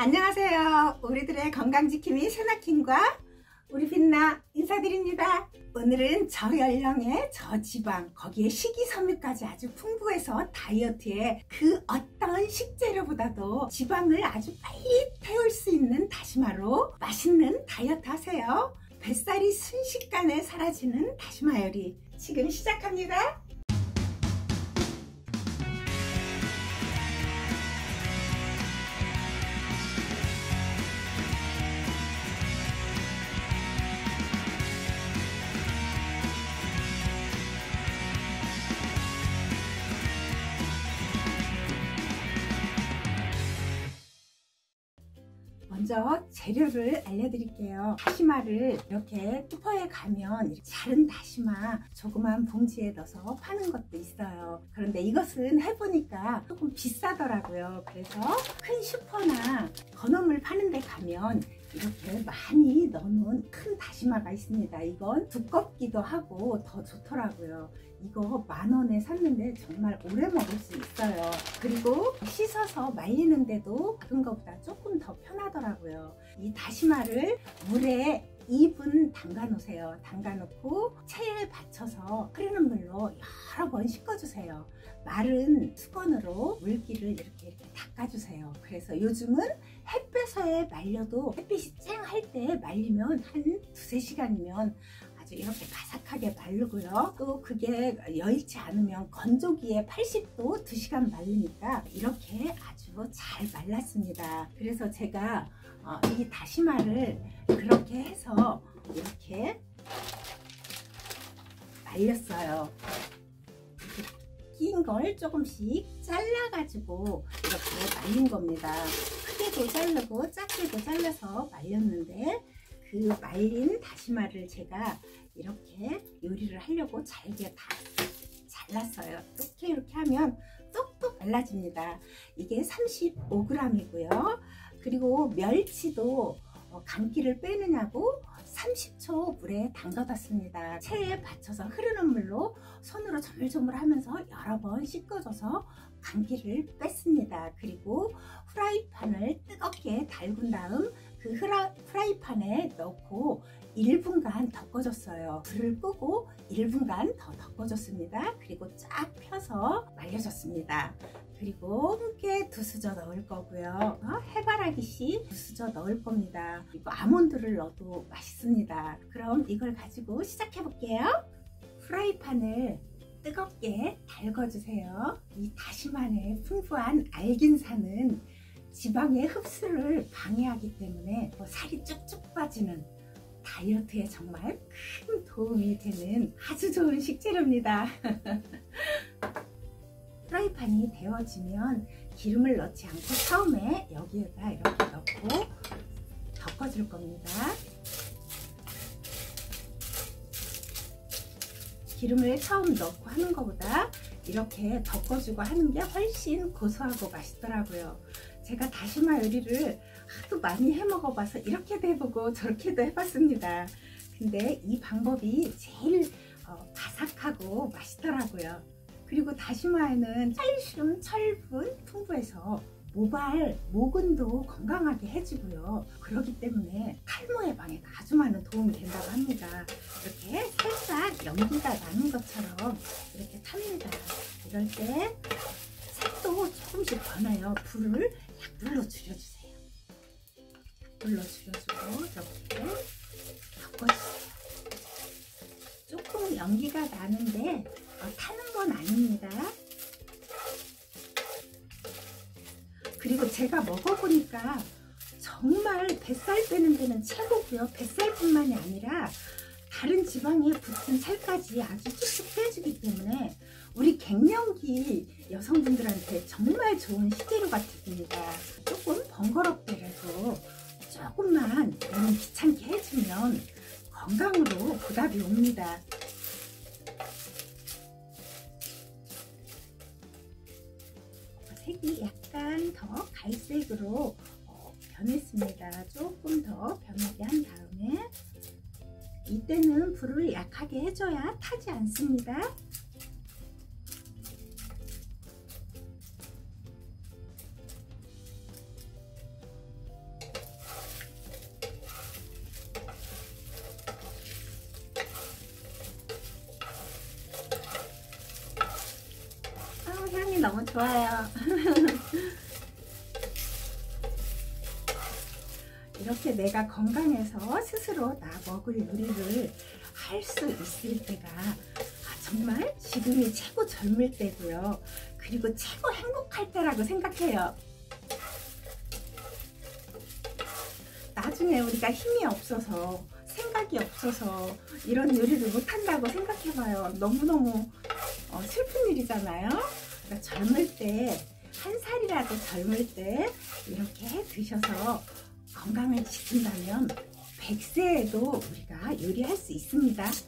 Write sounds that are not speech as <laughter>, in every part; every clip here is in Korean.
안녕하세요. 우리들의 건강지킴이 세나킴과 우리 빛나 인사드립니다. 오늘은 저연령의 저지방 거기에 식이섬유까지 아주 풍부해서 다이어트에 그 어떤 식재료보다도 지방을 아주 빨리 태울 수 있는 다시마로 맛있는 다이어트 하세요. 뱃살이 순식간에 사라지는 다시마 요리 지금 시작합니다. 먼저 재료를 알려드릴게요. 다시마를 이렇게 슈퍼에 가면 자른 다시마 조그만 봉지에 넣어서 파는 것도 있어요. 그런데 이것은 해보니까 조금 비싸더라고요. 그래서 큰 슈퍼나 건어물 파는 데 가면 이렇게 많이 넣어놓은 큰 다시마가 있습니다. 이건 두껍기도 하고 더 좋더라고요. 이거 만원에 샀는데 정말 오래 먹을 수 있어요. 그리고 씻어서 말리는데도 작은 것보다 조금 더 편하더라고요. 이 다시마를 물에 2분 담가 놓으세요 담가 놓고 체에 받쳐서 흐르는 물로 여러 번 씻어주세요 마른 수건으로 물기를 이렇게 이렇게 닦아주세요 그래서 요즘은 햇볕에 말려도 햇빛이 쨍할 때 말리면 한 두세 시간이면 아주 이렇게 바삭하게 마르고요. 또 그게 여의치 않으면 건조기에 80도 2시간 말리니까 이렇게 아주 잘 말랐습니다. 그래서 제가 어, 이 다시마를 그렇게 해서 이렇게 말렸어요. 낀 걸 조금씩 잘라가지고 이렇게 말린 겁니다. 크게도 자르고 작게도 잘라서 말렸는데 그 말린 다시마를 제가 이렇게 요리를 하려고 잘게 다 잘랐어요. 이렇게 이렇게 하면 똑똑 말라집니다. 이게 35g이고요. 그리고 멸치도 어, 감기를 빼느냐고 30초 물에 담가뒀습니다. 체에 받쳐서 흐르는 물로 손으로 조물조물 하면서 여러 번 씻어줘서 감기를 뺐습니다. 그리고 후라이팬을 뜨겁게 달군 다음 그 후라, 프라이팬에 넣고 1분간 덮어줬어요. 불을 끄고 1분간 더 덮어줬습니다. 그리고 쫙 펴서 말려줬습니다. 그리고 함께 두 수저 넣을 거고요. 어? 해바라기씨 두 수저 넣을 겁니다. 그리고 아몬드를 넣어도 맛있습니다. 그럼 이걸 가지고 시작해 볼게요. 프라이팬을 뜨겁게 달궈주세요. 이 다시마의 풍부한 알긴산은 지방의 흡수를 방해하기 때문에 뭐 살이 쭉쭉 빠지는 다이어트에 정말 큰 도움이 되는 아주 좋은 식재료입니다. <laughs> 프라이팬이 데워지면 기름을 넣지 않고 처음에 여기에다 이렇게 넣고 덮어줄 겁니다. 기름을 처음 넣고 하는 것보다 이렇게 덮어주고 하는 게 훨씬 고소하고 맛있더라고요. 제가 다시마 요리를 하도 많이 해 먹어봐서 이렇게도 해보고 저렇게도 해봤습니다. 근데 이 방법이 제일 어, 바삭하고 맛있더라고요. 그리고 다시마에는 칼슘, 철분 풍부해서 모발, 모근도 건강하게 해주고요. 그렇기 때문에 탈모 예방에 아주 많은 도움이 된다고 합니다. 이렇게 살짝 연기가 나는 것처럼 이렇게 탑니다. 이럴 때 색도 조금씩 변해요. 불을 약불로 줄여주세요. 약불로 줄여주고 이렇게 바꿔주세요. 조금 연기가 나는데 어, 타는 건 아닙니다. 그리고 제가 먹어보니까 정말 뱃살 빼는 데는 최고고요. 뱃살뿐만이 아니라 다른 지방에 붙은 살까지 아주 쭉쭉 빼주기 때문에 우리 갱년기 여성분들한테 정말 좋은 식재료 같습니다. 조금 번거롭더라도 조금만 너무 귀찮게 해주면 건강으로 보답이 옵니다. 색이 약간 더 갈색으로 어, 변했습니다. 조금 더 변하게 한 다음에 이때는 불을 약하게 해줘야 타지 않습니다. 좋아요. <laughs> 이렇게 내가 건강해서 스스로 나 먹을 요리를 할 수 있을 때가 아, 정말 지금이 최고 젊을 때고요. 그리고 최고 행복할 때라고 생각해요. 나중에 우리가 힘이 없어서 생각이 없어서 이런 요리를 못한다고 생각해봐요. 너무너무 어, 슬픈 일이잖아요. 그러니까 젊을 때, 한 살이라도 젊을 때 이렇게 드셔서 건강을 지킨다면 100세에도 우리가 요리할 수 있습니다. 자,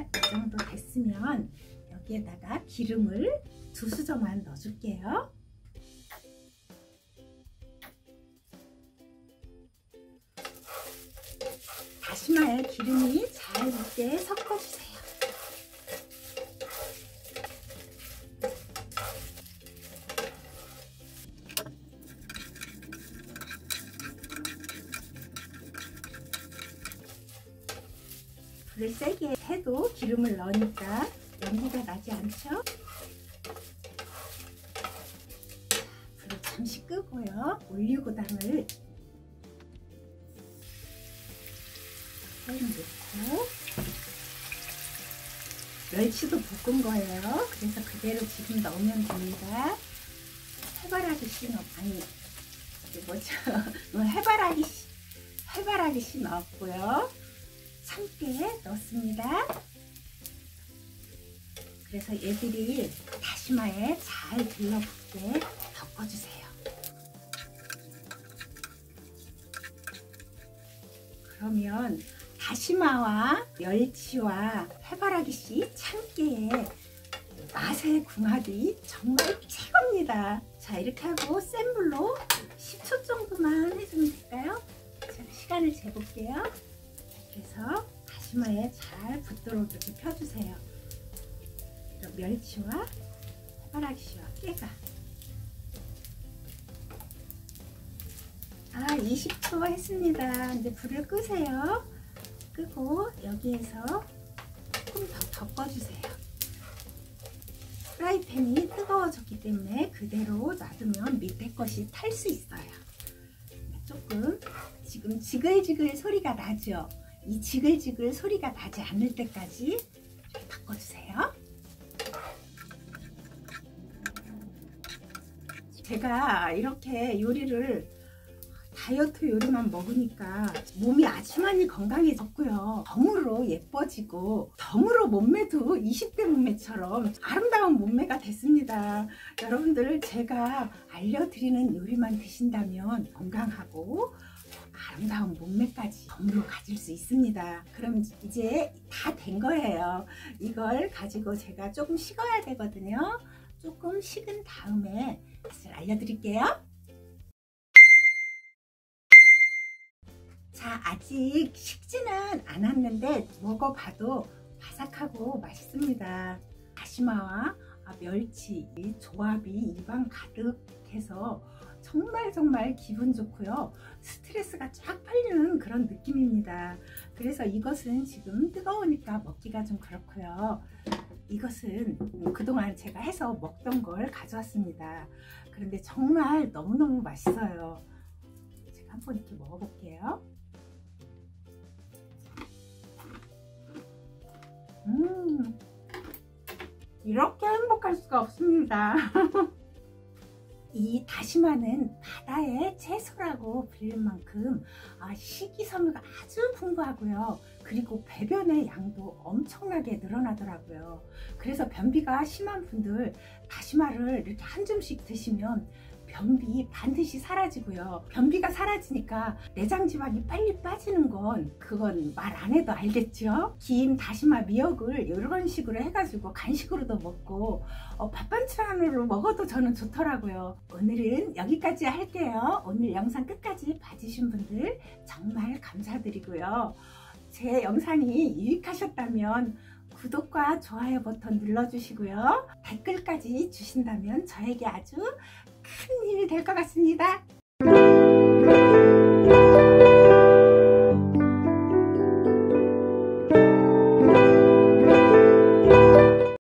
이 정도 됐으면 여기에다가 기름을 두 수저만 넣어줄게요. 다시마에 기름이 잘 익게 섞어주세요. 불을 세게 해도 기름을 넣으니까 연기가 나지 않죠? 불을 잠시 끄고요. 올리고당을 넣고 멸치도 볶은 거예요. 그래서 그대로 지금 넣으면 됩니다. 해바라기 씨 넣, 아니 뭐죠? <laughs> 해바라기 씨, 해바라기 씨 넣었고요. 참깨 넣습니다. 그래서 얘들이 다시마에 잘 들러붙게 덮어주세요. 그러면 다시마와 멸치와 해바라기씨 참깨의 맛의 궁합이 정말 최고입니다. 자 이렇게 하고 센 불로 10초 정도만 해주면 될까요? 제가 시간을 재볼게요. 그래서 다시마에 잘 붙도록 이렇게 펴주세요. 멸치와 해바라기씨와 깨가 아 20초 했습니다. 이제 불을 끄세요. 끄고 여기에서 조금 더 덮어주세요. 프라이팬이 뜨거워졌기 때문에 그대로 놔두면 밑에 것이 탈 수 있어요. 조금 지금 지글지글 소리가 나죠? 이 지글지글 소리가 나지 않을 때까지 바꿔주세요. 제가 이렇게 요리를 다이어트 요리만 먹으니까 몸이 아주 많이 건강해졌고요. 덤으로 예뻐지고 덤으로 몸매도 20대 몸매처럼 아름다운 몸매가 됐습니다. 여러분들 제가 알려드리는 요리만 드신다면 건강하고 아름다운 몸매까지 덤으로 가질 수 있습니다. 그럼 이제 다 된 거예요. 이걸 가지고 제가 조금 식어야 되거든요. 조금 식은 다음에 맛을 알려드릴게요. 자 아직 식지는 않았는데 먹어봐도 바삭하고 맛있습니다 다시마와 멸치 이 조합이 입안 가득해서 정말 정말 기분 좋고요. 스트레스가 쫙 풀리는 그런 느낌입니다. 그래서 이것은 지금 뜨거우니까 먹기가 좀 그렇고요. 이것은 그동안 제가 해서 먹던 걸 가져왔습니다. 그런데 정말 너무너무 맛있어요. 제가 한번 이렇게 먹어볼게요. 음, 이렇게 행복할 수가 없습니다. <laughs> 이 다시마는 바다의 채소라고 불릴 만큼 아, 식이섬유가 아주 풍부하고요. 그리고 배변의 양도 엄청나게 늘어나더라고요. 그래서 변비가 심한 분들 다시마를 이렇게 한 줌씩 드시면 변비 반드시 사라지고요. 변비가 사라지니까 내장 지방이 빨리 빠지는 건 그건 말 안 해도 알겠죠? 긴 다시마 미역을 이런 식으로 해가지고 간식으로도 먹고 어, 밥반찬으로 먹어도 저는 좋더라고요. 오늘은 여기까지 할게요. 오늘 영상 끝까지 봐주신 분들 정말 감사드리고요. 제 영상이 유익하셨다면 구독과 좋아요 버튼 눌러주시고요. 댓글까지 주신다면 저에게 아주 큰 힘이 될 것 같습니다.